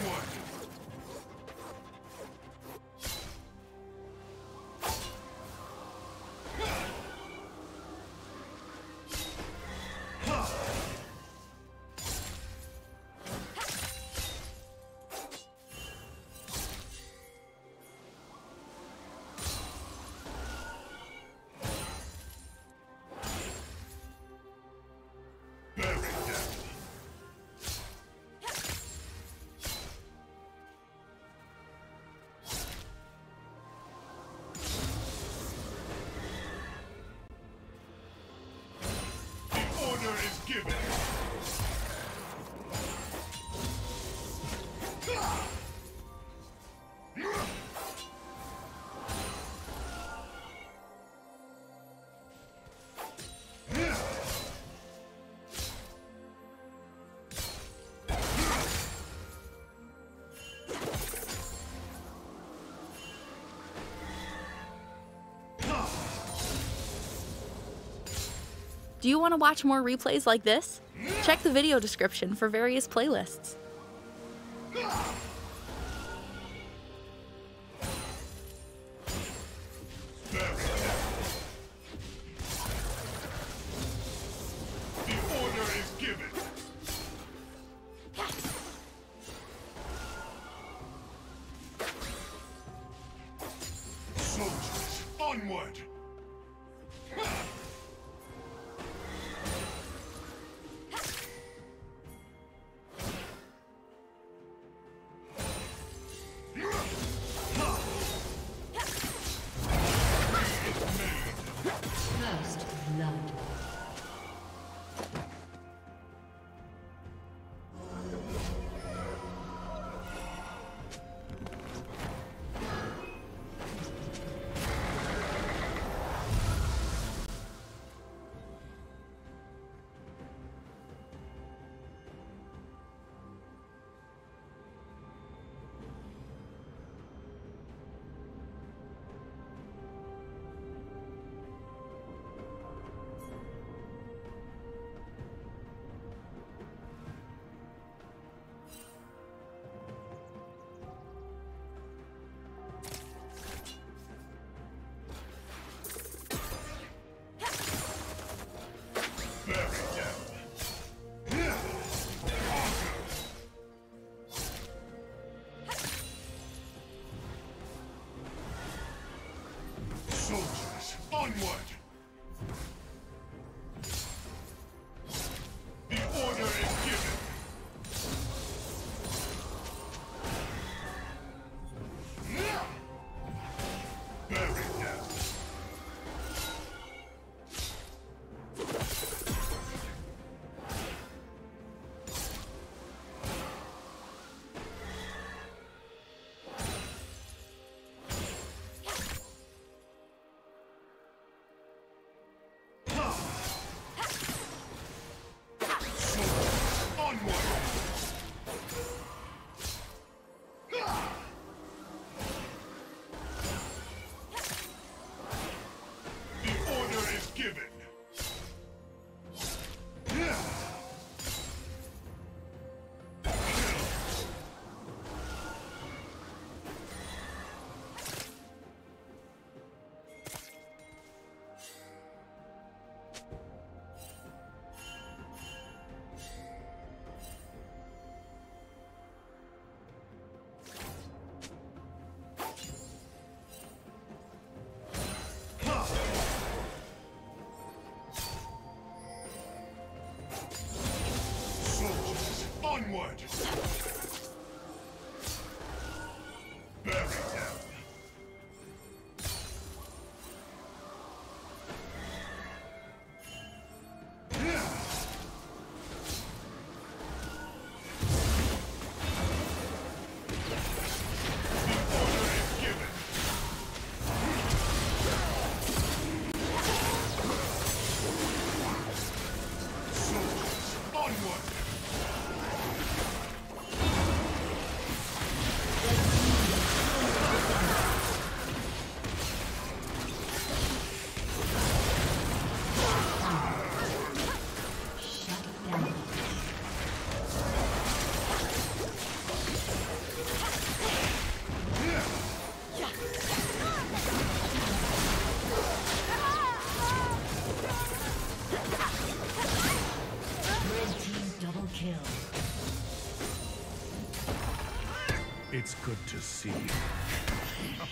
Onward! Order is Do you want to watch more replays like this? Check the video description for various playlists. Soldiers, onward!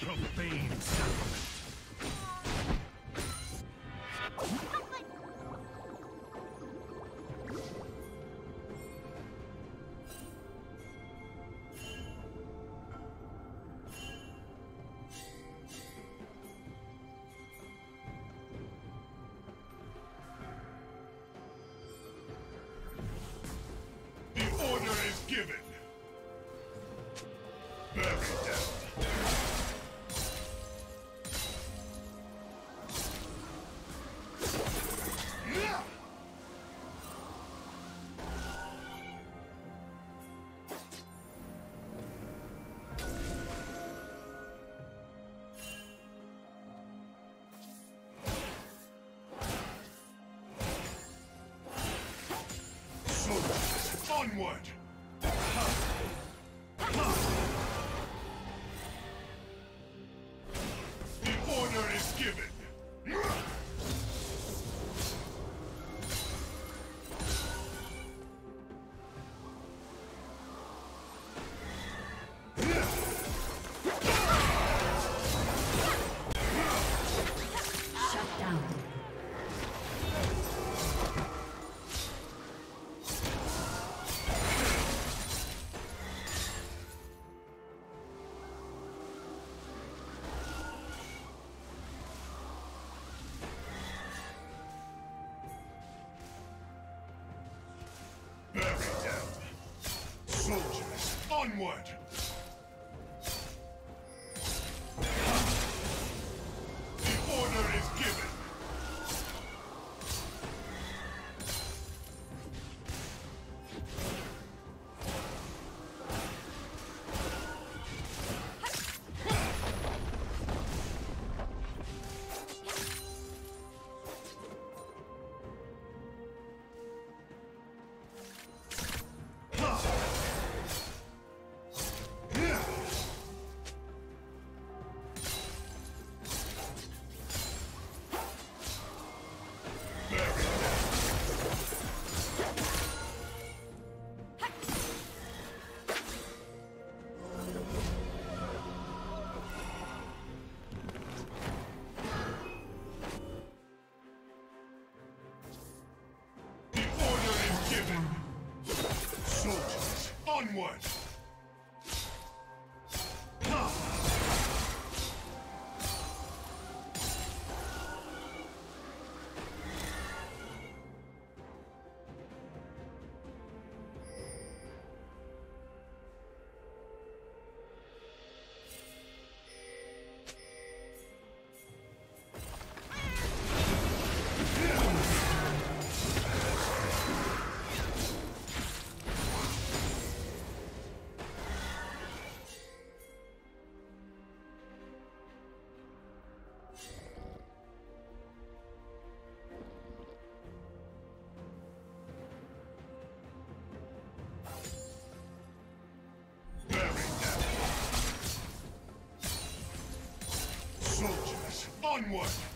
Profane onward! Onward! Soldiers,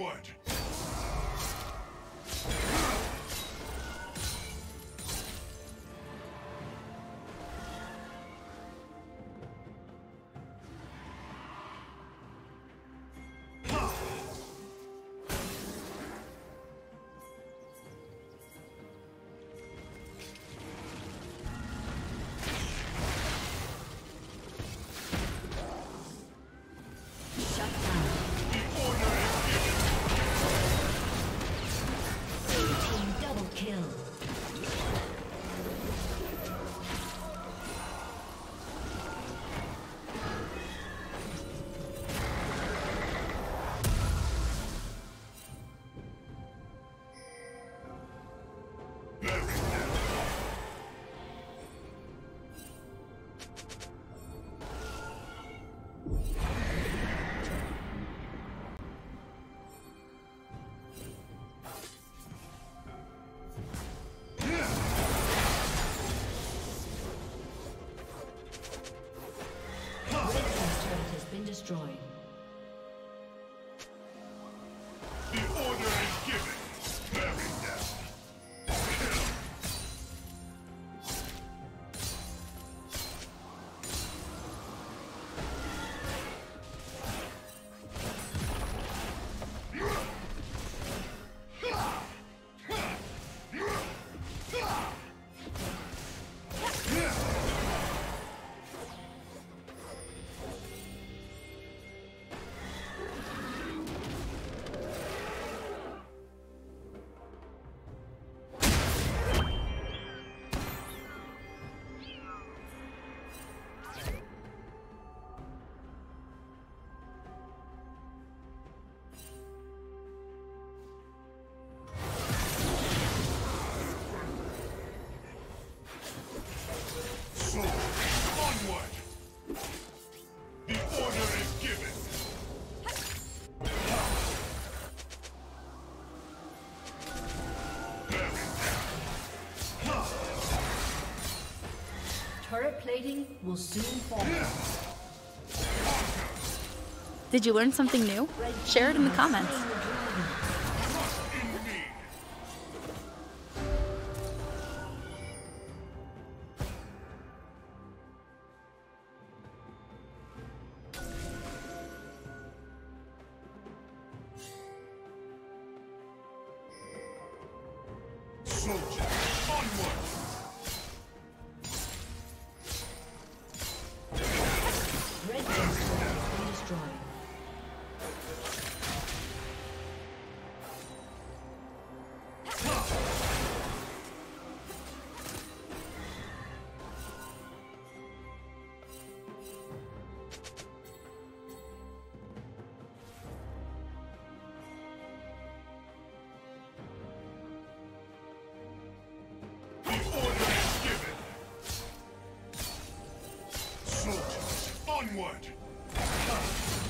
onward! will soon fall. Did you learn something new? Share it in the comments. Soldier. Onward! Come.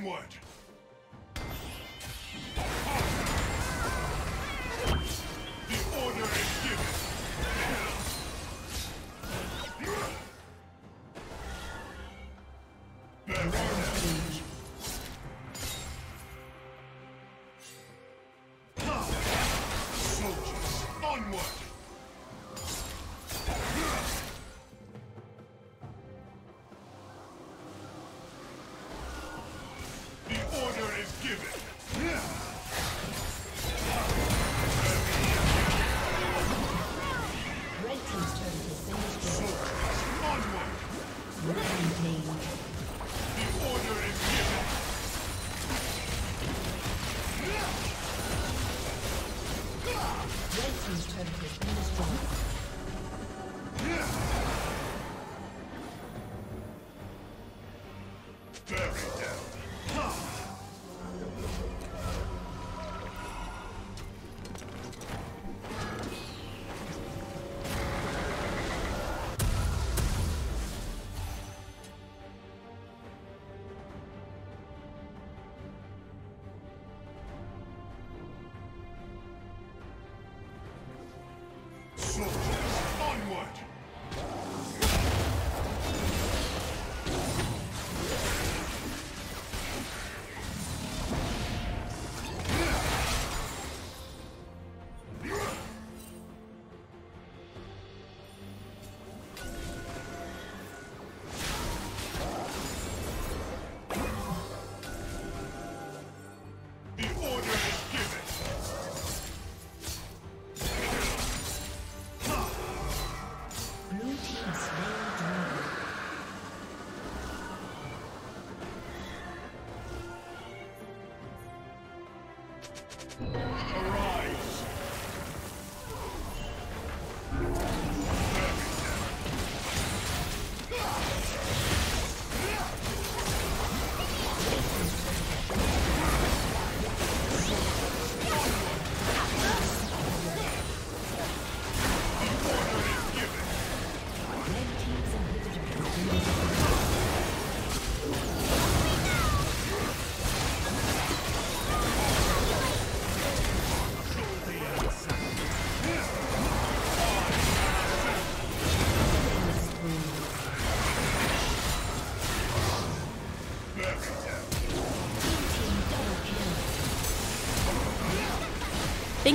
Onward! The order is given! Soldiers, onward!